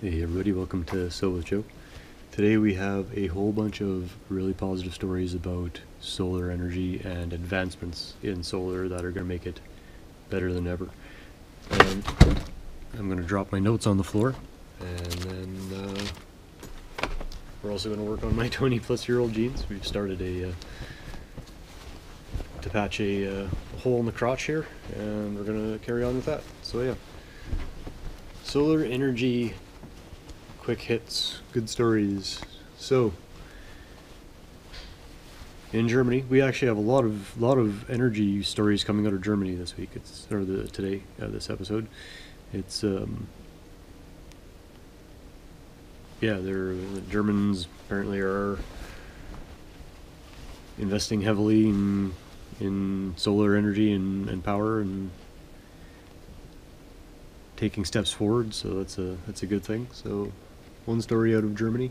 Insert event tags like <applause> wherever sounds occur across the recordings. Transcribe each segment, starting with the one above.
Hey everybody, welcome to Sew with Joe. Today we have a whole bunch of really positive stories about solar energy and advancements in solar that are going to make it better than ever. And I'm going to drop my notes on the floor and then uh, we're also going to work on my <laughs> 20 plus year old jeans. We've started a uh, to patch a uh, hole in the crotch here and we're going to carry on with that. So yeah. Solar energy quick hits, good stories. So, in Germany, we actually have a lot of lot of energy stories coming out of Germany this week. It's or the today uh, this episode. It's um, yeah, they're the Germans apparently are investing heavily in in solar energy and, and power and taking steps forward. So that's a that's a good thing. So one story out of Germany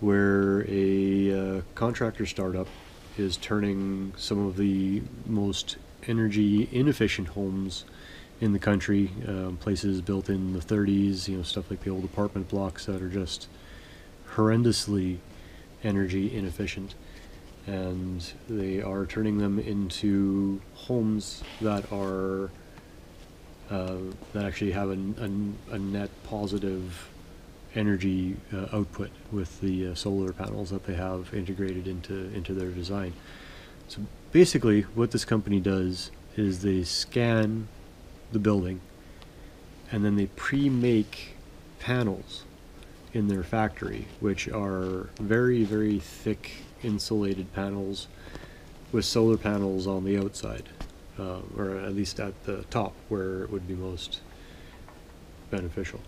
where a uh, contractor startup is turning some of the most energy inefficient homes in the country, um, places built in the 30s, you know, stuff like the old apartment blocks that are just horrendously energy inefficient. And they are turning them into homes that are uh, that actually have a, net positive energy uh, output with the uh, solar panels that they have integrated into into their design. So basically, what this company does is they scan the building, and then they pre-make panels in their factory, which are very very thick insulated panels with solar panels on the outside, uh, or at least at the top where it would be most beneficial.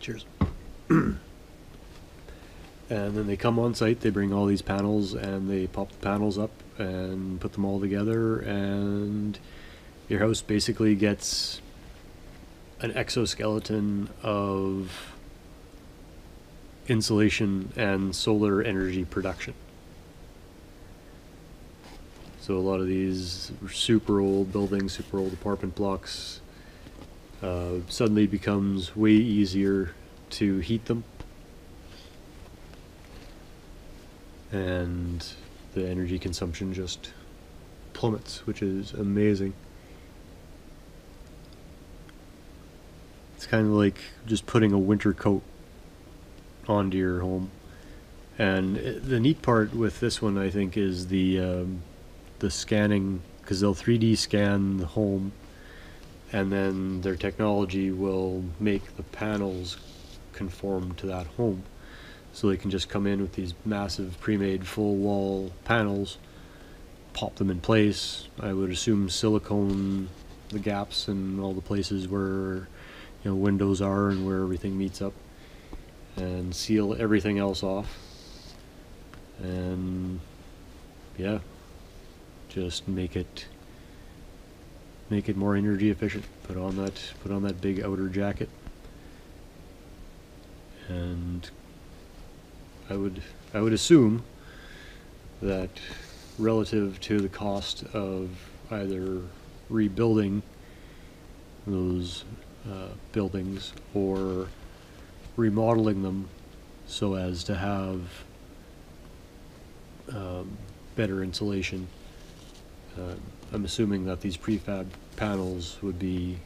Cheers. <clears throat> and then they come on site, they bring all these panels and they pop the panels up and put them all together and your house basically gets an exoskeleton of insulation and solar energy production. So a lot of these super old buildings, super old apartment blocks, uh, suddenly becomes way easier to heat them. And the energy consumption just plummets which is amazing. It's kind of like just putting a winter coat onto your home. And the neat part with this one I think is the um, the scanning because they'll 3D scan the home and then their technology will make the panels conform to that home. So they can just come in with these massive pre-made full wall panels, pop them in place. I would assume silicone the gaps and all the places where you know windows are and where everything meets up and seal everything else off. And yeah, just make it make it more energy efficient. Put on that put on that big outer jacket. And I would I would assume that relative to the cost of either rebuilding those uh, buildings or remodeling them so as to have um, better insulation uh, I'm assuming that these prefab panels would be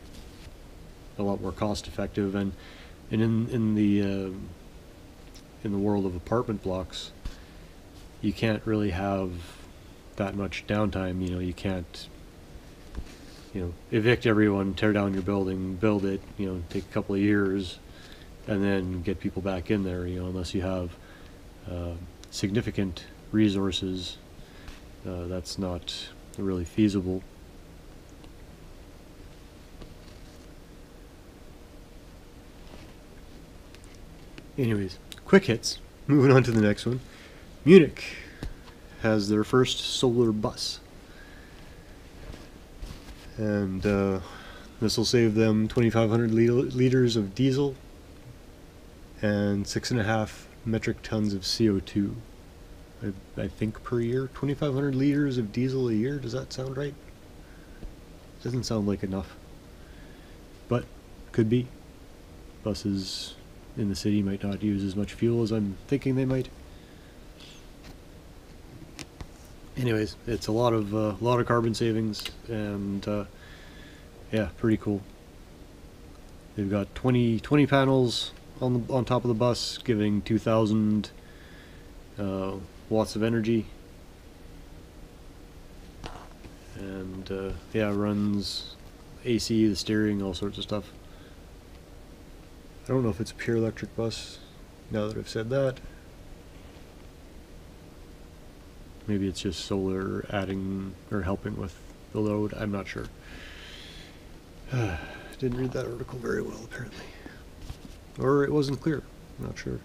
a lot more cost effective. And and in in the uh, in the world of apartment blocks you can't really have that much downtime you know you can't you know evict everyone tear down your building build it you know take a couple of years and then get people back in there you know unless you have uh, significant resources uh, that's not really feasible. Anyways, quick hits. <laughs> Moving on to the next one. Munich has their first solar bus. And uh, this will save them 2,500 liters of diesel and six and a half metric tons of CO2. I, I think per year. 2,500 liters of diesel a year. Does that sound right? Doesn't sound like enough. but could be. Buses in the city might not use as much fuel as I'm thinking they might. Anyways, it's a lot of uh, lot of carbon savings, and uh, yeah, pretty cool. They've got 20, 20 panels on the on top of the bus, giving 2,000 uh, watts of energy, and uh, yeah, runs AC, the steering, all sorts of stuff. I don't know if it's a pure electric bus. Now that I've said that, maybe it's just solar adding or helping with the load. I'm not sure. <sighs> Didn't read that article very well, apparently. Or it wasn't clear. I'm not sure.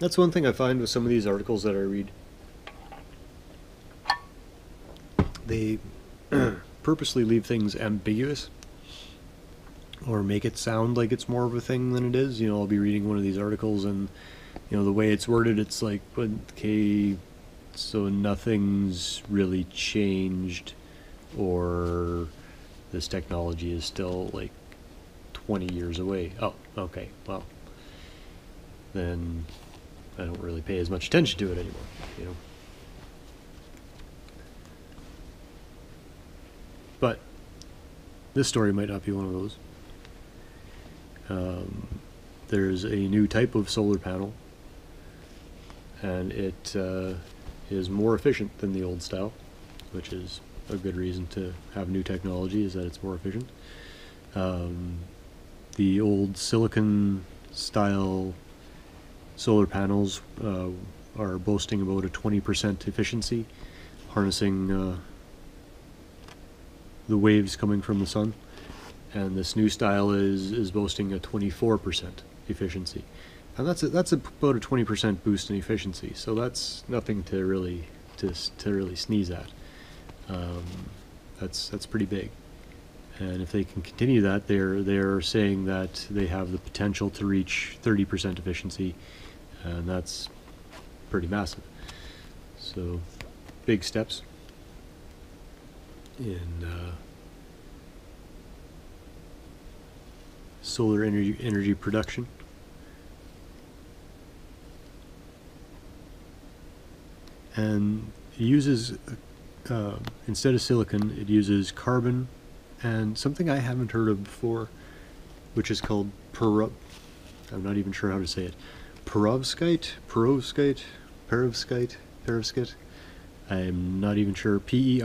That's one thing I find with some of these articles that I read. They <clears throat> purposely leave things ambiguous or make it sound like it's more of a thing than it is. You know, I'll be reading one of these articles and, you know, the way it's worded, it's like, okay, so nothing's really changed or this technology is still like 20 years away. Oh, okay, well, then I don't really pay as much attention to it anymore, you know. But this story might not be one of those. Um, there's a new type of solar panel, and it uh, is more efficient than the old style, which is a good reason to have new technology, is that it's more efficient. Um, the old silicon style solar panels uh, are boasting about a 20% efficiency, harnessing uh, the waves coming from the sun and this new style is is boasting a 24% efficiency. And that's a, that's about a 20% boost in efficiency. So that's nothing to really to, to really sneeze at. Um, that's that's pretty big. And if they can continue that they're they're saying that they have the potential to reach 30% efficiency and that's pretty massive. So big steps in uh, solar energy energy production. And it uses, uh, instead of silicon, it uses carbon and something I haven't heard of before, which is called perov. I'm not even sure how to say it. Perovskite? Perovskite? Perovskite? Perovskite? I'm not even sure. P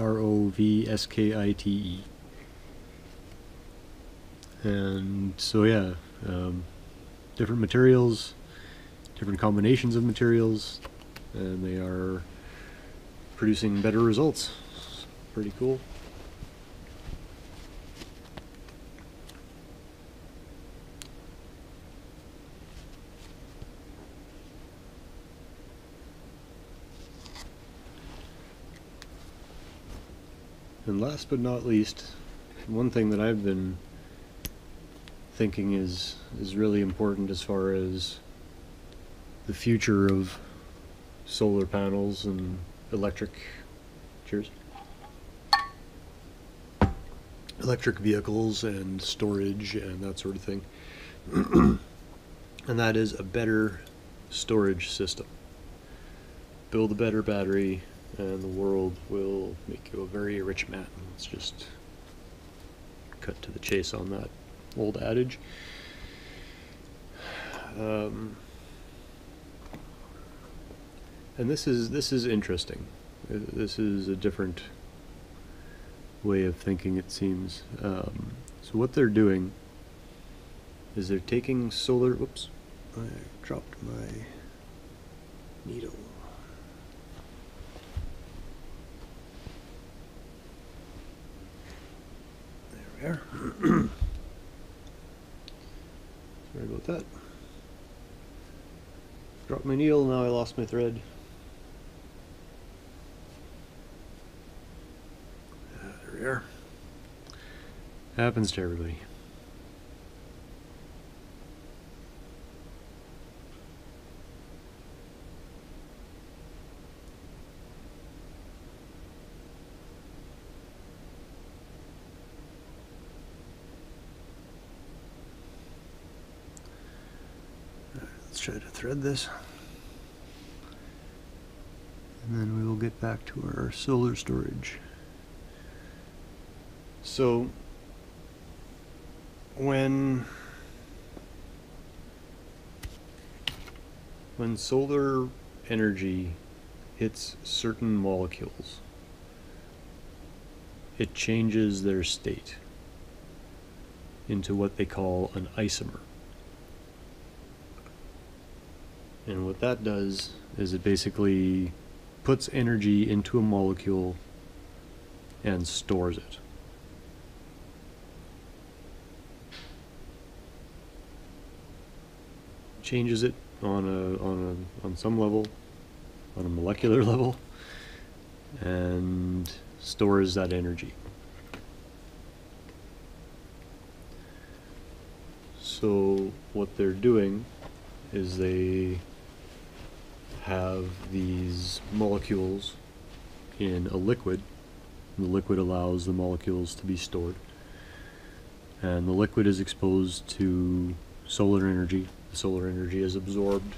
and so yeah um, different materials different combinations of materials and they are producing better results. Pretty cool. And last but not least one thing that I've been thinking is is really important as far as the future of solar panels and electric cheers. Electric vehicles and storage and that sort of thing. <clears throat> And that is a better storage system. Build a better battery and the world will make you a very rich man. Let's just cut to the chase on that old adage. Um, and this is this is interesting. This is a different way of thinking. It seems. Um, so what they're doing is they're taking solar. Whoops, I dropped my needle. There we are. <clears throat> That. Dropped my needle, now I lost my thread. Ah, there we are. Happens to everybody. Let's try to thread this. And then we will get back to our solar storage. So, when when solar energy hits certain molecules, it changes their state into what they call an isomer. And what that does is it basically puts energy into a molecule and stores it. Changes it on a on a on some level, on a molecular <laughs> level, and stores that energy. So what they're doing is they have these molecules in a liquid. The liquid allows the molecules to be stored. And the liquid is exposed to solar energy. The solar energy is absorbed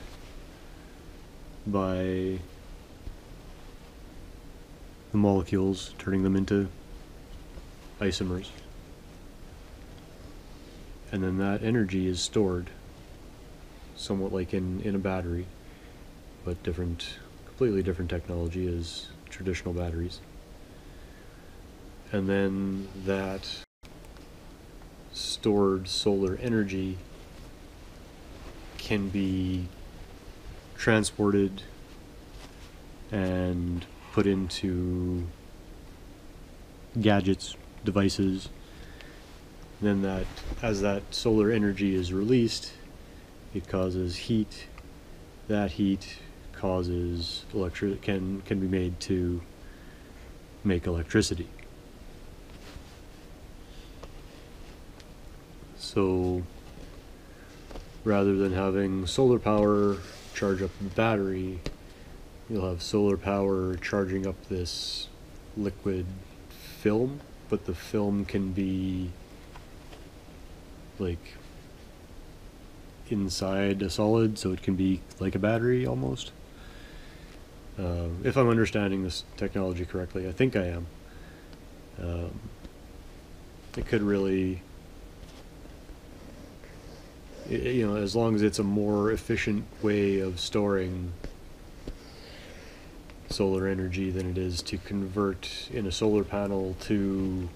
by the molecules, turning them into isomers. And then that energy is stored somewhat like in, in a battery, but different, completely different technology as traditional batteries. And then that stored solar energy can be transported and put into gadgets, devices. Then that as that solar energy is released, it causes heat. That heat causes electric can can be made to make electricity. So rather than having solar power charge up the battery, you'll have solar power charging up this liquid film, but the film can be like inside a solid, so it can be like a battery almost. Uh, if I'm understanding this technology correctly, I think I am. Um, it could really, you know, as long as it's a more efficient way of storing solar energy than it is to convert in a solar panel to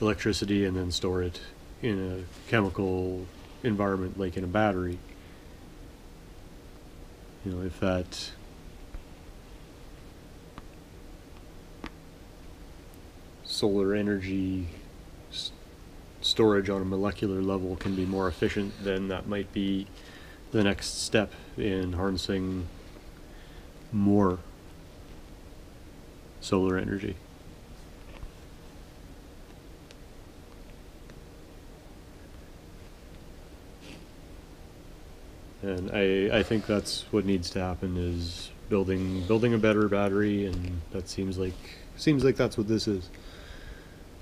electricity and then store it in a chemical environment like in a battery. You know, if that solar energy storage on a molecular level can be more efficient, then that might be the next step in harnessing more solar energy. and I I think that's what needs to happen is building building a better battery, and that seems like seems like that's what this is.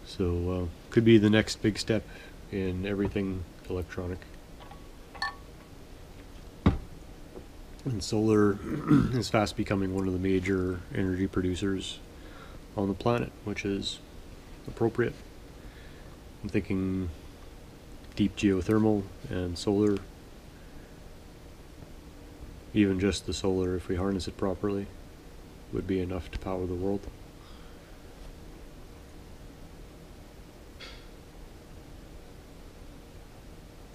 So uh, could be the next big step in everything electronic. And solar <clears throat> is fast becoming one of the major energy producers on the planet, which is appropriate. I'm thinking deep geothermal and solar even just the solar, if we harness it properly, would be enough to power the world.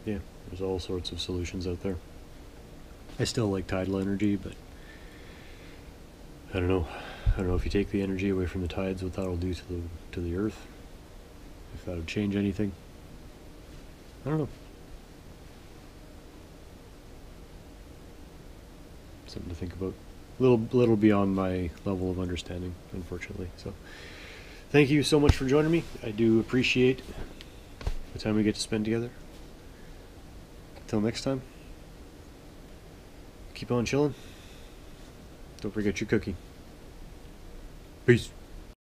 Yeah, there's all sorts of solutions out there. I still like tidal energy, but I don't know. I don't know if you take the energy away from the tides, what that'll do to the to the earth. If that'll change anything. I don't know. something to think about. A little, little beyond my level of understanding, unfortunately. So, thank you so much for joining me. I do appreciate the time we get to spend together. Until next time, keep on chilling. Don't forget your cookie. Peace.